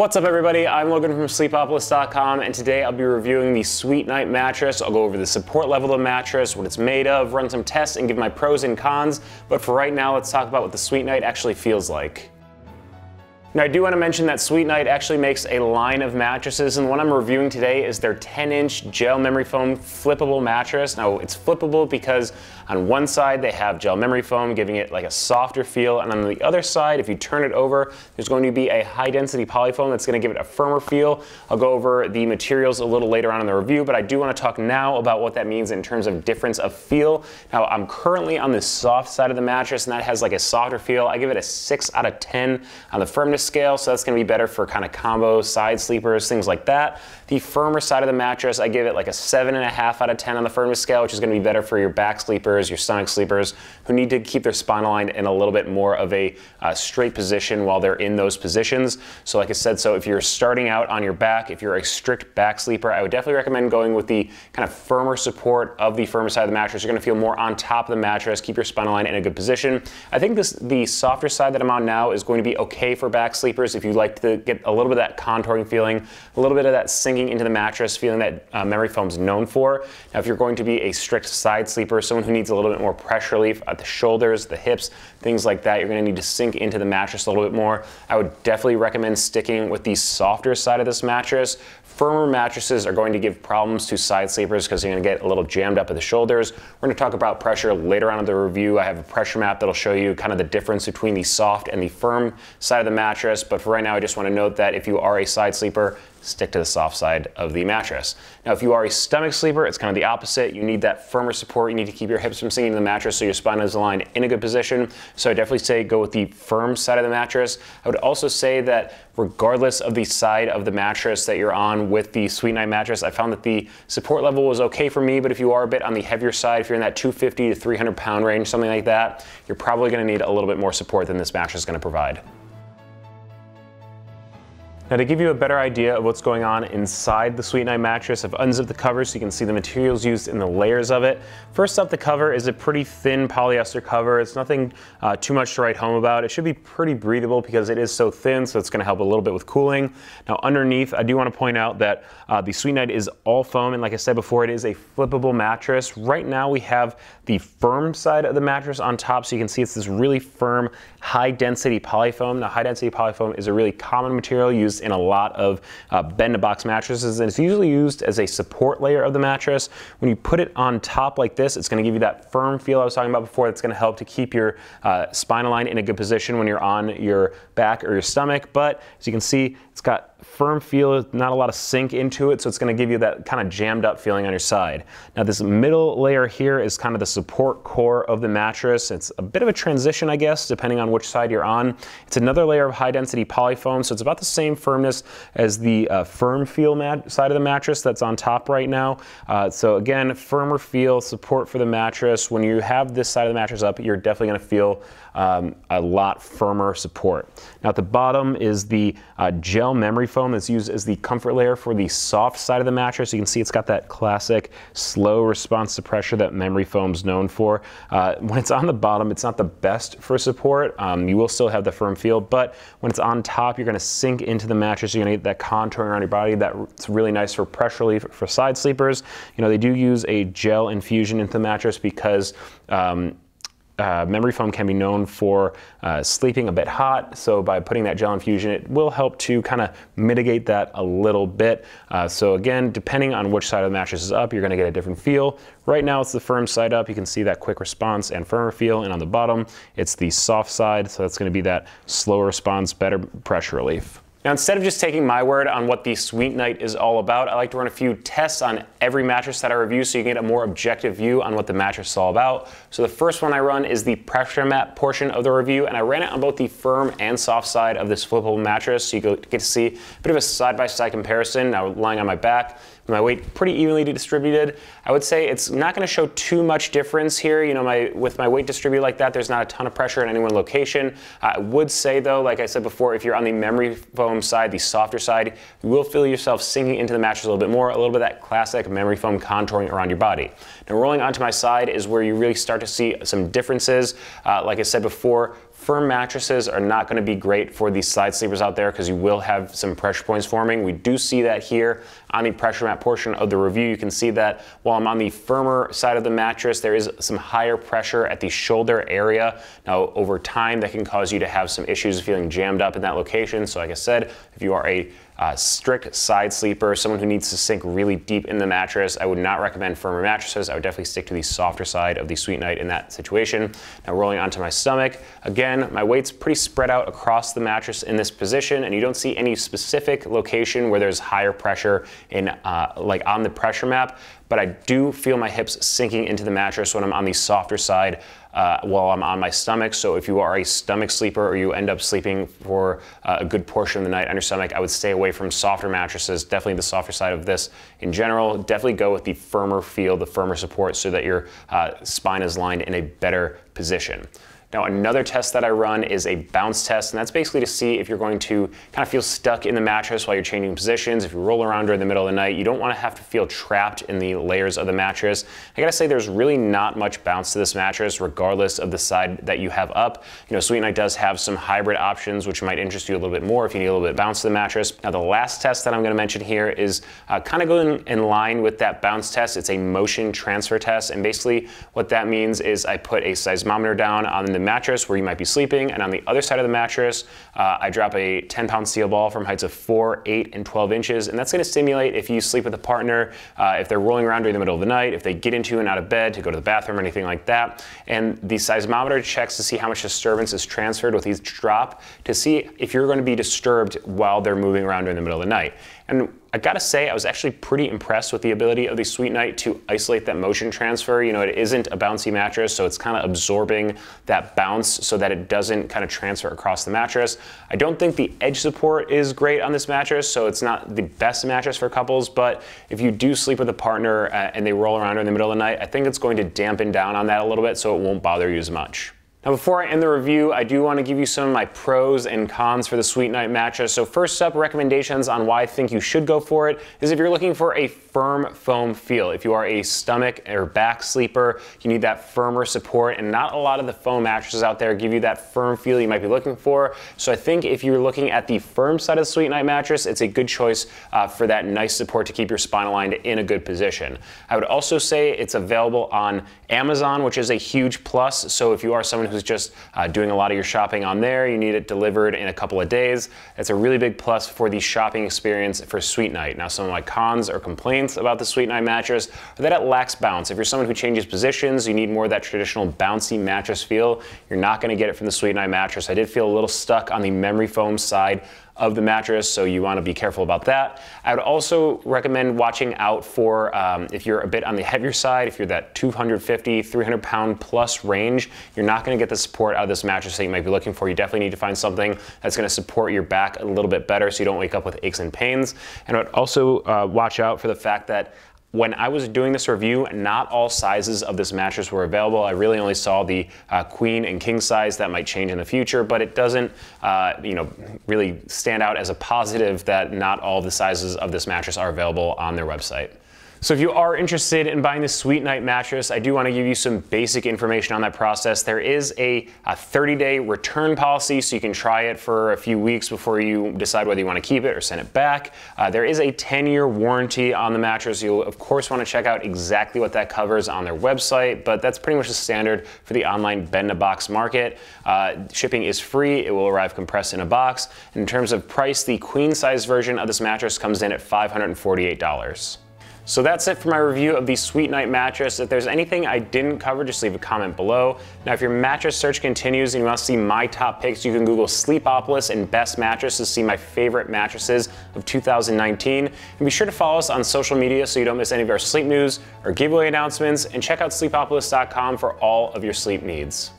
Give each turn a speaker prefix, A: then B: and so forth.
A: What's up everybody, I'm Logan from Sleepopolis.com and today I'll be reviewing the Sweet Night mattress. I'll go over the support level of the mattress, what it's made of, run some tests and give my pros and cons, but for right now let's talk about what the Sweet Night actually feels like. Now I do want to mention that Sweet Night actually makes a line of mattresses and one I'm reviewing today is their 10 inch gel memory foam flippable mattress. Now it's flippable because on one side they have gel memory foam giving it like a softer feel and on the other side if you turn it over there's going to be a high density polyfoam that's going to give it a firmer feel. I'll go over the materials a little later on in the review but I do want to talk now about what that means in terms of difference of feel. Now I'm currently on the soft side of the mattress and that has like a softer feel. I give it a 6 out of 10 on the firmness scale, so that's gonna be better for kind of combos, side sleepers, things like that. The firmer side of the mattress, I give it like a seven and a half out of 10 on the firmness scale, which is gonna be better for your back sleepers, your stomach sleepers, who need to keep their spine aligned in a little bit more of a uh, straight position while they're in those positions. So like I said, so if you're starting out on your back, if you're a strict back sleeper, I would definitely recommend going with the kind of firmer support of the firmer side of the mattress. You're gonna feel more on top of the mattress, keep your spine aligned in a good position. I think this the softer side that I'm on now is going to be okay for back sleepers if you like to get a little bit of that contouring feeling, a little bit of that sinking into the mattress feeling that uh, memory foam is known for. Now, if you're going to be a strict side sleeper, someone who needs a little bit more pressure relief at the shoulders, the hips, things like that, you're gonna need to sink into the mattress a little bit more. I would definitely recommend sticking with the softer side of this mattress. Firmer mattresses are going to give problems to side sleepers because you're gonna get a little jammed up at the shoulders. We're gonna talk about pressure later on in the review. I have a pressure map that'll show you kind of the difference between the soft and the firm side of the mattress. But for right now, I just wanna note that if you are a side sleeper, stick to the soft side of the mattress. Now, if you are a stomach sleeper, it's kind of the opposite. You need that firmer support. You need to keep your hips from sinking to the mattress so your spine is aligned in a good position. So I definitely say go with the firm side of the mattress. I would also say that regardless of the side of the mattress that you're on with the Sweet Night mattress, I found that the support level was okay for me, but if you are a bit on the heavier side, if you're in that 250 to 300 pound range, something like that, you're probably gonna need a little bit more support than this mattress is gonna provide. Now to give you a better idea of what's going on inside the Sweet Night mattress, I've unzipped the cover so you can see the materials used in the layers of it. First up, the cover is a pretty thin polyester cover. It's nothing uh, too much to write home about. It should be pretty breathable because it is so thin, so it's gonna help a little bit with cooling. Now underneath, I do wanna point out that uh, the Sweet Night is all foam, and like I said before, it is a flippable mattress. Right now we have the firm side of the mattress on top, so you can see it's this really firm, high density polyfoam. Now high density polyfoam is a really common material used in a lot of uh, bed-in-a-box mattresses, and it's usually used as a support layer of the mattress. When you put it on top like this, it's gonna give you that firm feel I was talking about before that's gonna help to keep your uh, spinal line in a good position when you're on your back or your stomach. But as you can see, it's got firm feel, not a lot of sink into it, so it's gonna give you that kind of jammed up feeling on your side. Now this middle layer here is kind of the support core of the mattress. It's a bit of a transition, I guess, depending on which side you're on. It's another layer of high density polyfoam, so it's about the same firmness as the uh, firm feel side of the mattress that's on top right now. Uh, so again, firmer feel, support for the mattress. When you have this side of the mattress up, you're definitely gonna feel um, a lot firmer support. Now at the bottom is the uh, gel memory foam that's used as the comfort layer for the soft side of the mattress. You can see it's got that classic slow response to pressure that memory foam's known for. Uh, when it's on the bottom, it's not the best for support. Um, you will still have the firm feel, but when it's on top, you're gonna sink into the mattress. You're gonna get that contouring around your body. That's really nice for pressure relief for side sleepers. You know, they do use a gel infusion into the mattress because um, uh, memory foam can be known for uh, sleeping a bit hot. So by putting that gel infusion, it will help to kind of mitigate that a little bit. Uh, so again, depending on which side of the mattress is up, you're gonna get a different feel. Right now it's the firm side up. You can see that quick response and firmer feel. And on the bottom, it's the soft side. So that's gonna be that slower response, better pressure relief. Now, instead of just taking my word on what the Sweet Night is all about, I like to run a few tests on every mattress that I review so you can get a more objective view on what the mattress is all about. So the first one I run is the pressure map portion of the review, and I ran it on both the firm and soft side of this flippable mattress, so you get to see a bit of a side-by-side -side comparison. Now, lying on my back, my weight pretty evenly distributed. I would say it's not going to show too much difference here. You know, my with my weight distributed like that, there's not a ton of pressure in any one location. I would say though, like I said before, if you're on the memory foam side, the softer side, you will feel yourself sinking into the mattress a little bit more, a little bit that classic memory foam contouring around your body. Now rolling onto my side is where you really start to see some differences. Uh, like I said before, Firm mattresses are not going to be great for these side sleepers out there because you will have some pressure points forming. We do see that here on the pressure mat portion of the review. You can see that while I'm on the firmer side of the mattress, there is some higher pressure at the shoulder area. Now, over time, that can cause you to have some issues feeling jammed up in that location. So like I said, if you are a uh, strict side sleeper, someone who needs to sink really deep in the mattress, I would not recommend firmer mattresses. I would definitely stick to the softer side of the Sweet Night in that situation. Now rolling onto my stomach, again, my weight's pretty spread out across the mattress in this position, and you don't see any specific location where there's higher pressure in uh, like on the pressure map, but I do feel my hips sinking into the mattress when I'm on the softer side uh, while I'm on my stomach. So if you are a stomach sleeper or you end up sleeping for uh, a good portion of the night on your stomach, I would stay away from softer mattresses, definitely the softer side of this in general. Definitely go with the firmer feel, the firmer support so that your uh, spine is lined in a better position. Now another test that I run is a bounce test, and that's basically to see if you're going to kind of feel stuck in the mattress while you're changing positions. If you roll around during the middle of the night, you don't want to have to feel trapped in the layers of the mattress. I gotta say there's really not much bounce to this mattress regardless of the side that you have up. You know, Sweet Night does have some hybrid options which might interest you a little bit more if you need a little bit of bounce to the mattress. Now the last test that I'm gonna mention here is uh, kind of going in line with that bounce test. It's a motion transfer test, and basically what that means is I put a seismometer down on the mattress where you might be sleeping, and on the other side of the mattress, uh, I drop a 10 pound steel ball from heights of 4, 8, and 12 inches, and that's going to stimulate if you sleep with a partner, uh, if they're rolling around during the middle of the night, if they get into and out of bed to go to the bathroom or anything like that. And the seismometer checks to see how much disturbance is transferred with each drop to see if you're going to be disturbed while they're moving around during the middle of the night. And I gotta say, I was actually pretty impressed with the ability of the Sweet Night to isolate that motion transfer. You know, it isn't a bouncy mattress, so it's kind of absorbing that bounce so that it doesn't kind of transfer across the mattress. I don't think the edge support is great on this mattress, so it's not the best mattress for couples, but if you do sleep with a partner uh, and they roll around in the middle of the night, I think it's going to dampen down on that a little bit so it won't bother you as much. Now before I end the review, I do want to give you some of my pros and cons for the Sweet Night mattress. So first up, recommendations on why I think you should go for it is if you're looking for a firm foam feel. If you are a stomach or back sleeper, you need that firmer support and not a lot of the foam mattresses out there give you that firm feel you might be looking for. So I think if you're looking at the firm side of the Sweet Night mattress, it's a good choice uh, for that nice support to keep your spine aligned in a good position. I would also say it's available on Amazon, which is a huge plus. So if you are someone who's just uh, doing a lot of your shopping on there, you need it delivered in a couple of days. It's a really big plus for the shopping experience for Sweet Night. Now, some of my cons or complaints about the Sweet Night mattress are that it lacks bounce. If you're someone who changes positions, you need more of that traditional bouncy mattress feel. You're not gonna get it from the Sweet Night mattress. I did feel a little stuck on the memory foam side of the mattress, so you want to be careful about that. I would also recommend watching out for um, if you're a bit on the heavier side, if you're that 250, 300 pound plus range, you're not going to get the support out of this mattress that you might be looking for. You definitely need to find something that's going to support your back a little bit better so you don't wake up with aches and pains. And I would also uh, watch out for the fact that when I was doing this review, not all sizes of this mattress were available. I really only saw the uh, queen and king size. That might change in the future, but it doesn't, uh, you know, really stand out as a positive that not all the sizes of this mattress are available on their website. So if you are interested in buying this Sweet Night mattress, I do want to give you some basic information on that process. There is a 30-day return policy, so you can try it for a few weeks before you decide whether you want to keep it or send it back. Uh, there is a 10-year warranty on the mattress. You'll of course want to check out exactly what that covers on their website, but that's pretty much the standard for the online bed-in-a-box market. Uh, shipping is free. It will arrive compressed in a box. In terms of price, the queen size version of this mattress comes in at $548. So that's it for my review of the Sweet Night mattress. If there's anything I didn't cover, just leave a comment below. Now, if your mattress search continues and you want to see my top picks, you can Google Sleepopolis and best mattress to see my favorite mattresses of 2019. And be sure to follow us on social media so you don't miss any of our sleep news or giveaway announcements, and check out sleepopolis.com for all of your sleep needs.